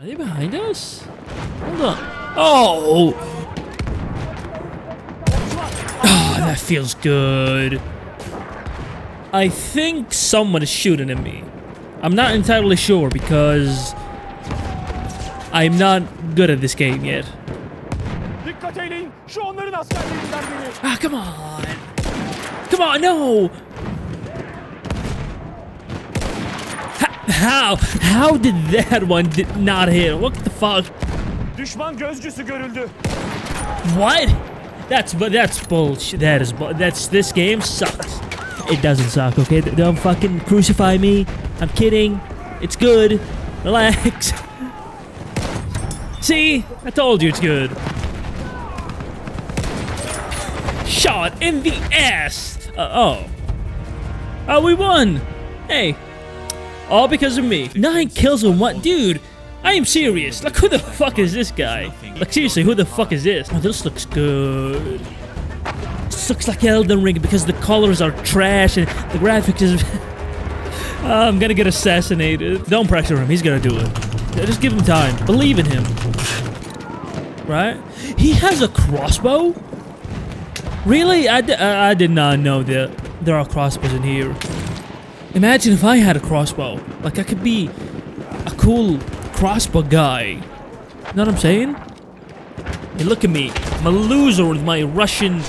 Are they behind us? Hold on. Oh! Ah, that feels good. I think someone is shooting at me. I'm not entirely sure because I'm not good at this game yet. Ah, come on. Come on, no! How? How did that one did not hit? What the fuck? Düşman gözcüsü görüldü. What? That's but that's bullshit. That is bu- that's this game sucks. It doesn't suck, okay? Don't fucking crucify me. I'm kidding. It's good. Relax. See? I told you it's good. Shot in the ass. Uh, oh. Oh, we won. Hey. All because of me. Nine kills in what? Dude, I am serious. Like, who the fuck is this guy? Like, seriously, who the fuck is this? Oh, this looks good. This looks like Elden Ring because the colors are trash and the graphics is... Ah, I'm gonna get assassinated. Don't pressure him. He's gonna do it. Just give him time. Believe in him. Right? He has a crossbow? Really? I, I, I did not know that there are crossbows in here. Imagine if I had a crossbow. Like, I could be a cool crossbow guy. You Know what I'm saying? Hey, look at me. I'm a loser with my Russian...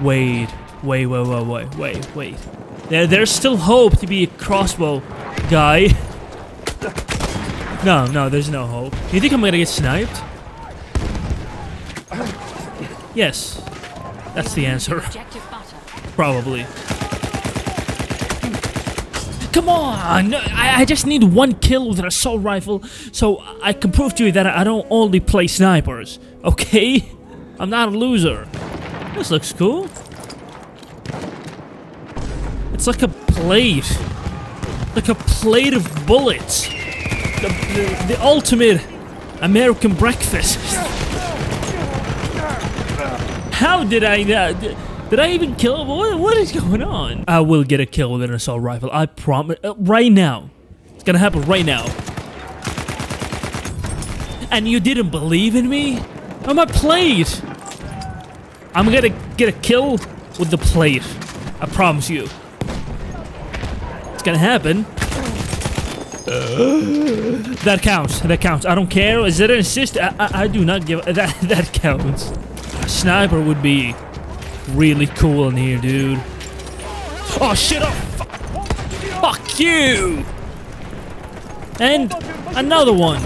Wait. Wait, wait, wait, wait, wait, wait. There, there's still hope to be a crossbow guy. No, no, there's no hope. You think I'm gonna get sniped? Yes. That's the answer. Probably. Come on! I, I just need one kill with an assault rifle so I can prove to you that I don't only play snipers. Okay? I'm not a loser. This looks cool. It's like a plate. Like a plate of bullets. The, the, the ultimate American breakfast. How did I uh, not? Did I even kill him? What, what is going on? I will get a kill with an assault rifle. I promise. Uh, right now. It's gonna happen right now. And you didn't believe in me? On my plate. I'm gonna get a kill with the plate. I promise you. It's gonna happen. that counts. That counts. I don't care. Is it an assist? I, I, I do not give. That that counts. A sniper would be really cool in here, dude. Oh shit! Oh, fu- fuck you! And another one.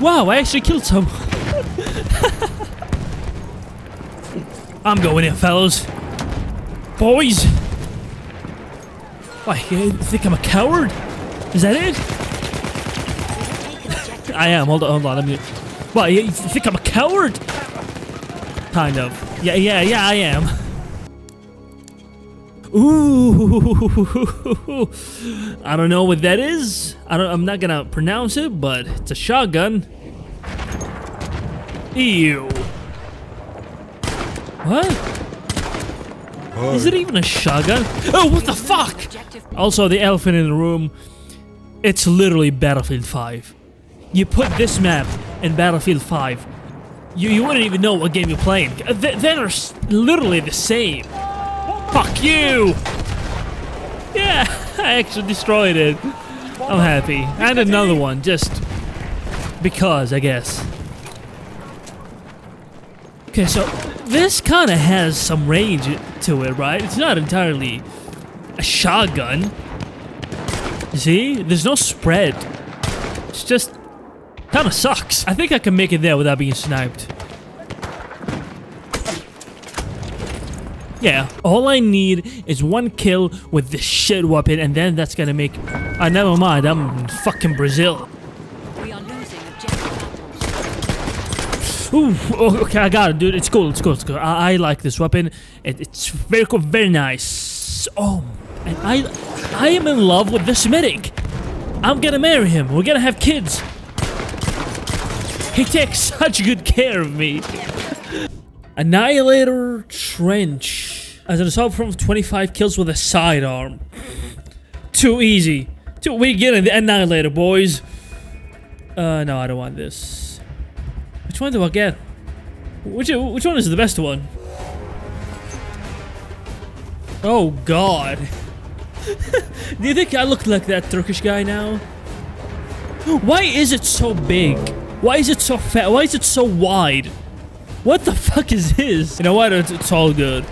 Wow, I actually killed some. I'm going in, fellas. Boys. Why, you think I'm a coward? Is that it? I am. Hold on, hold on. Me. What? You think I'm a coward? Kind of. Yeah, yeah, yeah. I am. Ooh. I don't know what that is. I don't. I'm not gonna pronounce it, but it's a shotgun. Ew. What? Is it even a shotgun? Oh, what the fuck? Also, the elephant in the room, it's literally Battlefield 5. You put this map in Battlefield 5, you, you wouldn't even know what game you're playing. Uh, They, they are literally the same. Fuck you! Yeah, I actually destroyed it. I'm happy. And another one, just because, I guess. Okay, so this kind of has some range to it, right? It's not entirely a shotgun. See? There's no spread. It's just kind of sucks. I think I can make it there without being sniped. Yeah, all I need is one kill with this shit weapon, and then that's gonna make. Uh, never mind, I'm fucking Brazil. We are losing objective butters. Ooh, oh, okay, I got it, dude. It's cool, it's cool, it's cool. I, I like this weapon. It, it's very cool, very nice. Oh, and I, I am in love with this medic. I'm gonna marry him. We're gonna have kids. He takes such good care of me. Annihilator Trench. As an assault from 25 kills with a sidearm. Too easy. Too, we getting the Annihilator, boys. Uh, no, I don't want this. Which one do I get? Which which one is the best one? Oh God. do you think I look like that Turkish guy now? Why is it so big? Why is it so fat? Why is it so wide? What the fuck is this? You know what? It's, all good.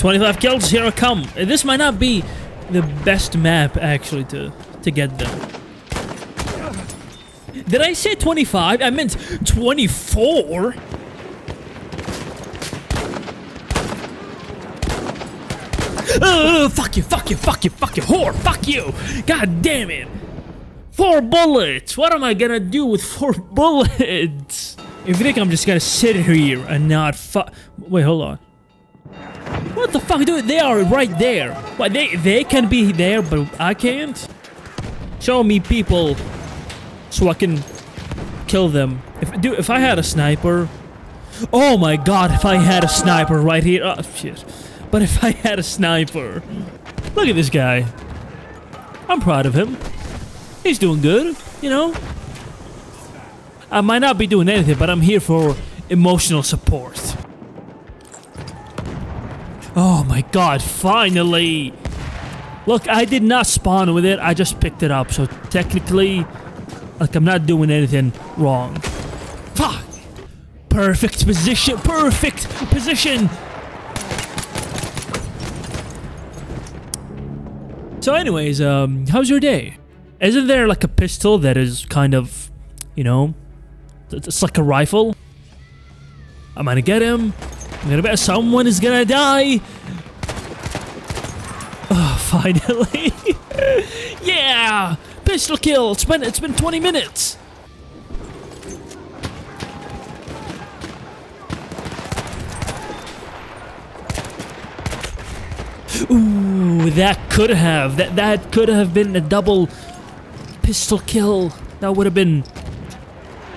25 kills, here I come. This might not be the best map, actually, to, to get them. Did I say 25? I meant 24? Uh, fuck you, fuck you, fuck you, fuck you, whore, fuck you! God damn it! Four bullets! What am I gonna do with four bullets? If you think I'm just gonna sit here and not fu- Wait, hold on. What the fuck, dude? They are right there. What, they, they can be there, but I can't? Show me people so I can kill them. If, dude, if I had a sniper... Oh my god, if I had a sniper right here... Oh, shit. But if I had a sniper... Look at this guy. I'm proud of him. He's doing good, you know? I might not be doing anything, but I'm here for emotional support. Oh my god, finally! Look, I did not spawn with it, I just picked it up, so technically, like, I'm not doing anything wrong. Fuck! Perfect position, perfect position! So anyways, um, how's your day? Isn't there like a pistol that is kind of, you know, it's like a rifle? I'm gonna get him. I'm gonna bet someone is gonna die. Oh, finally. yeah! Pistol kill! It's been, it's been 20 minutes! Ooh, that could have, that, that could have been a double pistol kill. That would have been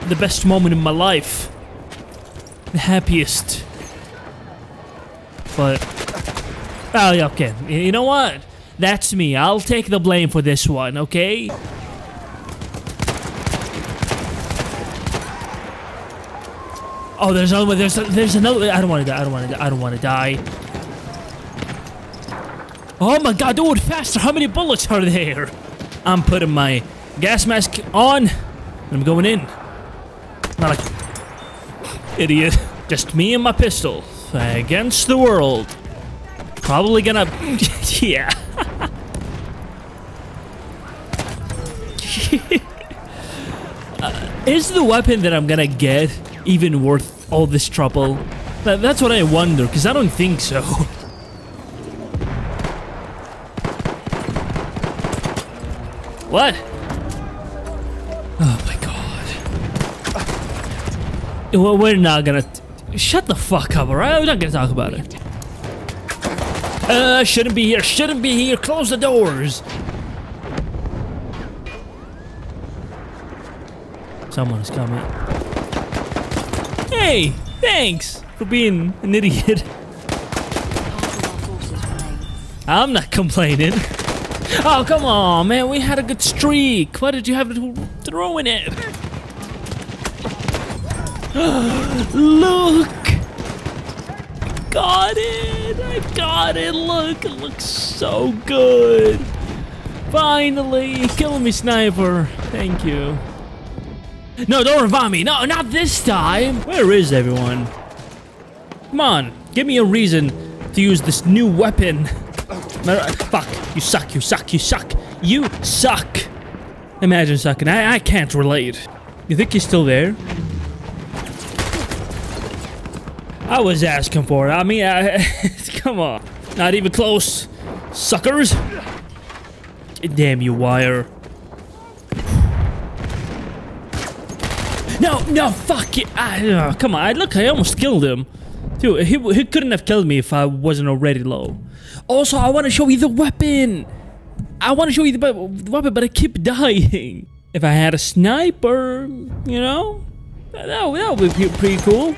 the best moment in my life. The happiest. But, oh yeah, okay. You know what? That's me. I'll take the blame for this one, okay? Oh, there's another one. There's there's another. I don't want to die. I don't want to. die. I don't want to die. Oh my god, dude, faster! How many bullets are there? I'm putting my gas mask on. I'm going in. Not like idiot. Just me and my pistol against the world. Probably gonna, yeah. uh, is the weapon that I'm gonna get even worth all this trouble? That, that's what I wonder, because I don't think so. What? We're not gonna... Shut the fuck up, alright? We're not gonna talk about it. Uh, shouldn't be here, shouldn't be here, close the doors! Someone's coming. Hey! Thanks for being an idiot. I'm not complaining. Oh, come on, man. We had a good streak. Why did you have to throw in it? Look! Got it! I got it! Look, it looks so good! Finally! Kill me, sniper! Thank you. No, don't revive me! No, not this time! Where is everyone? Come on, give me a reason to use this new weapon. Fuck, you suck, you suck, you suck, you suck! Imagine sucking, I, I can't relate. You think he's still there? I was asking for it, I mean, I, come on. Not even close, suckers! Damn you, Wire. No, no, fuck it! I, uh, come on, I, look, I almost killed him. Dude, he, he couldn't have killed me if I wasn't already low. Also, I want to show you the weapon. I want to show you the, weapon, but I keep dying. If I had a sniper, you know, that, that would be pretty cool.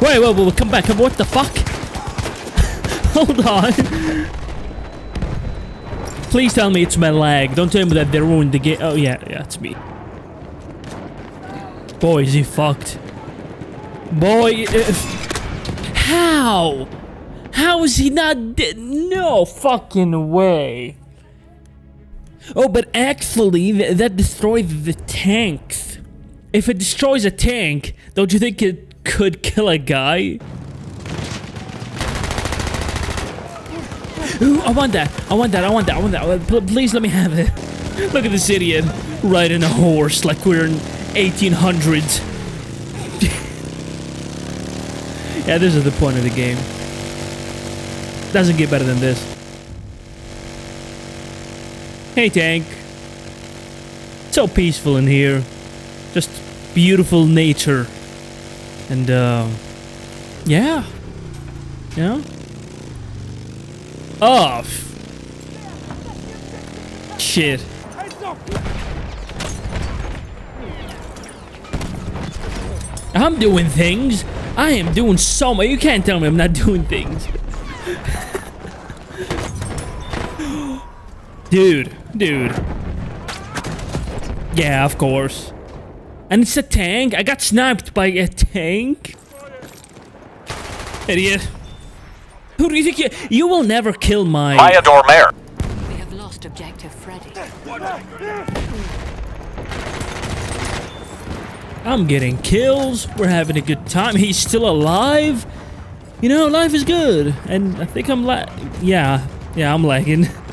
Wait, wait, wait, come back. And what the fuck? Hold on. Please tell me it's my lag. Don't tell me that they ruined the game. Oh, yeah, yeah, it's me. Boy, is he fucked. Boy. How? How is he not? No fucking way. Oh, but actually, th that destroyed the tanks. If it destroys a tank, don't you think it could kill a guy? Ooh, I want that. I want that. I want that. I want that. Pl- Please let me have it. Look at this idiot riding a horse like we're in 1800s. yeah, this is the point of the game. Doesn't get better than this. Hey, tank. So peaceful in here. Just beautiful nature. And, uh, yeah. Yeah. Off. Shit. I'm doing things. I am doing so much. You can't tell me I'm not doing things. dude, dude. Yeah, of course. And it's a tank. I got sniped by a tank. Idiot. Who do you think you... You will never kill my... Iodor Mare. We have lost objective Freddy. I'm getting kills. We're having a good time. He's still alive. You know, life is good. And I think I'm la- Yeah. Yeah, I'm lagging.